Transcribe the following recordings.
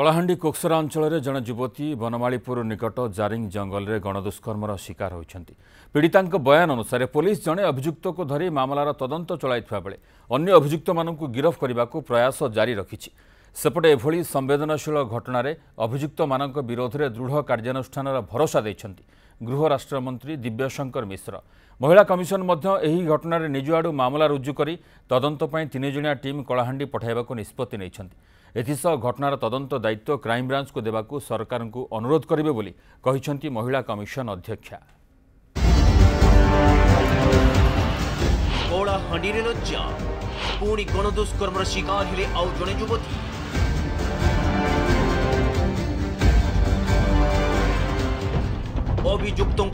କଳାହାଣ୍ଡି କୋକ୍ସରା ଅଞ୍ଚଳରେ ଜଣେ ଯୁବତୀ ବନମାଳିପୁର ନିକଟ ଜାରିଙ୍ଗ ଜଙ୍ଗଲରେ ଗଣଦୁଷ୍କର୍ମର ଶିକାର ହୋଇଛନ୍ତି ପୀଡ଼ିତାଙ୍କ ବୟାନ ଅନୁସାରେ ପୋଲିସ ଜଣେ ଅଭିଯୁକ୍ତକୁ ଧରି ମାମଲାର ତଦନ୍ତ ଚଳାଇଥିବା ବେଳେ ଅନ୍ୟ ଅଭିଯୁକ୍ତମାନଙ୍କୁ ଗିରଫ କରିବାକୁ ପ୍ରୟାସ ଜାରି ରଖିଛି ସେପଟେ ଏଭଳି ସମ୍ବେଦନଶୀଳ ଘଟଣାରେ ଅଭିଯୁକ୍ତମାନଙ୍କ ବିରୋଧରେ ଦୃଢ଼ କାର୍ଯ୍ୟାନୁଷ୍ଠାନର ଭରସା ଦେଇଛନ୍ତି ଗୃହରାଷ୍ଟ୍ରମନ୍ତ୍ରୀ ଦିବ୍ୟଶଙ୍କର ମିଶ୍ର ମହିଳା କମିଶନ ମଧ୍ୟ ଏହି ଘଟଣାରେ ନିଜ ଆଡ଼ୁ ମାମଲା ରୁଜୁ କରି ତଦନ୍ତ ପାଇଁ ତିନିଜଣିଆ ଟିମ୍ କଳାହାଣ୍ଡି ପଠାଇବାକୁ ନିଷ୍ପତ୍ତି ନେଇଛନ୍ତି एसह घटार तदन्त दायित्व क्राइमब्राञ्चको दे सरकार अनुरोध करिवे बोली कहिछन्ती महिला कमिसन अध्यक्षा लज्जा पणद दुष्कर्म शिकारले आउने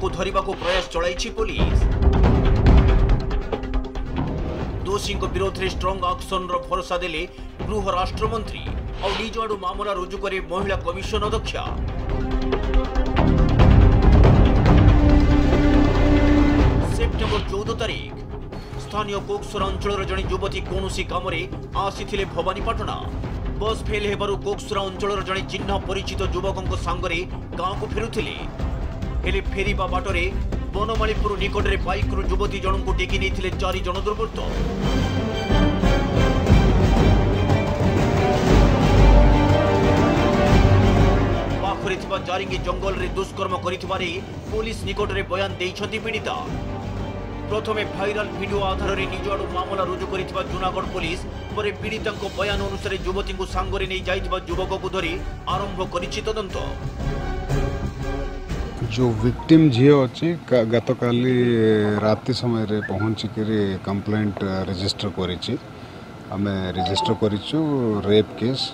को धरेवाको प्रयास चलै प ଦୋଷୀଙ୍କ ବିରୋଧରେ ଷ୍ଟ୍ରଙ୍ଗ ଆକ୍ସନର ଭରସା ଦେଲେ ଗୃହ ରାଷ୍ଟ୍ରମନ୍ତ୍ରୀ ଆଉ ନିଜ ଆଡ଼ୁ ମାମଲା ରୁଜୁ କରି ମହିଳା କମିଶନ ଅଧ୍ୟକ୍ଷ ସେପ୍ଟେମ୍ବର ଚଉଦ ତାରିଖ ସ୍ଥାନୀୟ କୋକସରା ଅଞ୍ଚଳର ଜଣେ ଯୁବତୀ କୌଣସି କାମରେ ଆସିଥିଲେ ଭବାନୀପାଟଣା ବସ୍ ଫେଲ୍ ହେବାରୁ କୋକସରା ଅଞ୍ଚଳର ଜଣେ ଚିହ୍ନ ପରିଚିତ ଯୁବକଙ୍କ ସାଙ୍ଗରେ ଗାଁକୁ ଫେରୁଥିଲେ ହେଲେ ଫେରିବା ବାଟରେ বনমালিপুর নিকটরে বাইকর যুবতী জনক ডেকে নিয়েছিলেন চারি জন দুর্বৃত্ত পাখরে থাকা জারিঙ্গি জঙ্গলরে দুষ্কর্ম করে পুলিশ নিকটরে বয়ান দিয়েছেন পীড়িতা প্রথমে ভাইরাল ভিডিও আধারে নিজ আড়ু মামলা রুজু করে জুনাগড় পুলিশ পরে পীড়িতা বয়ান অনুসারে যুবতী সাঙ্গরে নিয়ে যাই যুবক ধরে আরম্ভ করেছে তদন্ত ଯେଉଁ ଭିକ୍ଟିମ୍ ଝିଅ ଅଛି ଗତକାଲି ରାତି ସମୟରେ ପହଞ୍ଚିକିରି କମ୍ପ୍ଲେଣ୍ଟ ରେଜିଷ୍ଟର କରିଛି ଆମେ ରେଜିଷ୍ଟର କରିଛୁ ରେପ୍ କେସ୍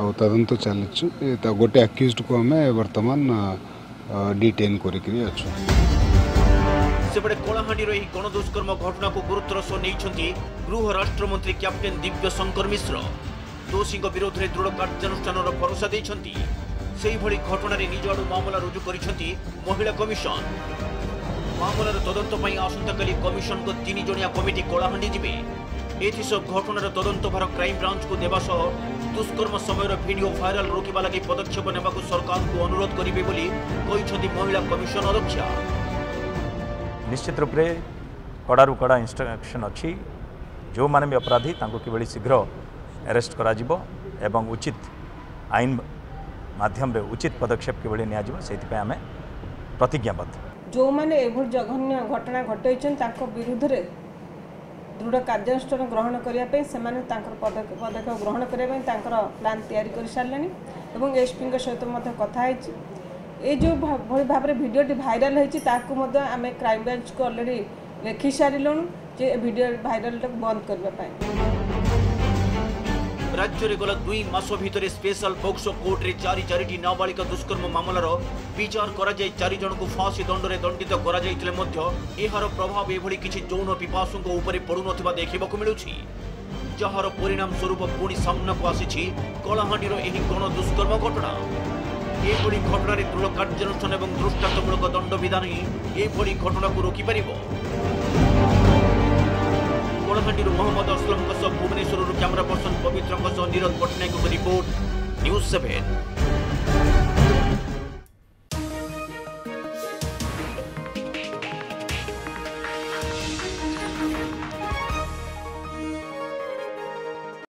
ଆଉ ତଦନ୍ତ ଚାଲିଛି ତା ଗୋଟେ ଆକ୍ୟୁଜ୍ଡକୁ ଆମେ ବର୍ତ୍ତମାନ ଡିଟେନ୍ କରିକିରି ଅଛୁ ସେପଟେ କଳାହାଣ୍ଡିର ଏହି ଗଣଦୁଷ୍କର୍ମ ଘଟଣାକୁ ଗୁରୁତ୍ୱର ସହ ନେଇଛନ୍ତି ଗୃହ ରାଷ୍ଟ୍ରମନ୍ତ୍ରୀ କ୍ୟାପ୍ଟେନ୍ ଦିବ୍ୟ ଶଙ୍କର ମିଶ୍ର ଦୋଷୀଙ୍କ ବିରୋଧରେ ଦୃଢ଼ କାର୍ଯ୍ୟାନୁଷ୍ଠାନର ଭରସା ଦେଇଛନ୍ତି ସେହିଭଳି ଘଟଣାରେ ନିଜ ଆଡ଼ୁ ମାମଲା ରୁଜୁ କରିଛନ୍ତି ମହିଳା କମିଶନ ମାମଲାର ତଦନ୍ତ ପାଇଁ ଆସନ୍ତାକାଲି କମିଶନଙ୍କ ତିନି ଜଣିଆ କମିଟି କଳାହାଣ୍ଡି ଯିବେ ଏଥିସହ ଘଟଣାର ତଦନ୍ତଭାର କ୍ରାଇମବ୍ରାଞ୍ଚକୁ ଦେବା ସହ ଦୁଷ୍କର୍ମ ସମୟର ଭିଡିଓ ଭାଇରାଲ ରୋକିବା ଲାଗି ପଦକ୍ଷେପ ନେବାକୁ ସରକାରଙ୍କୁ ଅନୁରୋଧ କରିବେ ବୋଲି କହିଛନ୍ତି ମହିଳା କମିଶନ ଅଧ୍ୟକ୍ଷା ନିଶ୍ଚିତ ରୂପରେ କଡ଼ାରୁ କଡ଼ା ଇନ୍ଷ୍ଟ୍ରକ୍ସନ୍ ଅଛି ଯେଉଁମାନେ ବି ଅପରାଧୀ ତାଙ୍କୁ କିଭଳି ଶୀଘ୍ର ଆରେଷ୍ଟ କରାଯିବ ଏବଂ ଉଚିତ ଆଇନ ମାଧ୍ୟମରେ ଉଚିତ ପଦକ୍ଷେପ କିଭଳି ନିଆଯିବ ସେଥିପାଇଁ ଆମେ ପ୍ରତିଜ୍ଞାବଦ୍ଧ ଯେଉଁମାନେ ଏଭଳି ଜଘନ୍ୟ ଘଟଣା ଘଟାଇଛନ୍ତି ତାଙ୍କ ବିରୁଦ୍ଧରେ ଦୃଢ଼ କାର୍ଯ୍ୟାନୁଷ୍ଠାନ ଗ୍ରହଣ କରିବା ପାଇଁ ସେମାନେ ତାଙ୍କର ପଦକ୍ଷେପ ଗ୍ରହଣ କରିବା ପାଇଁ ତାଙ୍କର ପ୍ଲାନ୍ ତିଆରି କରିସାରିଲେଣି ଏବଂ ଏସ୍ପିଙ୍କ ସହିତ ମଧ୍ୟ କଥା ହେଇଛି ଏ ଯେଉଁ ଭଳି ଭାବରେ ଭିଡ଼ିଓଟି ଭାଇରାଲ୍ ହେଇଛି ତାକୁ ମଧ୍ୟ ଆମେ କ୍ରାଇମ୍ ବ୍ରାଞ୍ଚକୁ ଅଲରେଡ଼ି ଲେଖି ସାରିଲୁଣୁ ଯେ ଏ ଭିଡ଼ିଓ ଭାଇରାଲ୍ଟାକୁ ବନ୍ଦ କରିବା ପାଇଁ রাজ্যের গলা দুই মাস ভিতরে স্পেশাল বক্সো কোর্টে চারি চারিটি নাবালিকা দুষ্কর্ম মামলার বিচার করা যাই চারি জনক ফাঁসি দণ্ডরে দণ্ডিত করা যাইলে মধ্য এর প্রভাব এভাবে কিছু যৌন পিপাসুঙ্ উপরে পড়ুনথিবা দেখিবাকু মিলুছি যাহার পরিণাম স্বরূপ পুঁ সামনাকু আসিছি কলাহাঁড়ির এই গণ দুষ্কর্ম ঘটনা এভাবে ঘটনার দৃঢ় কার্যানুষ্ঠান এবং দৃষ্টান্তমূলক দণ্ডবিধান ହିଁ ଏଭଳି ଘଟଣାକୁ ରୋକିପାରିବ घाटी महम्मद असलमको सह भुवनेसरु क्यमेरा पर्सन पवित्रको सह Niraj Pattanaik report news seven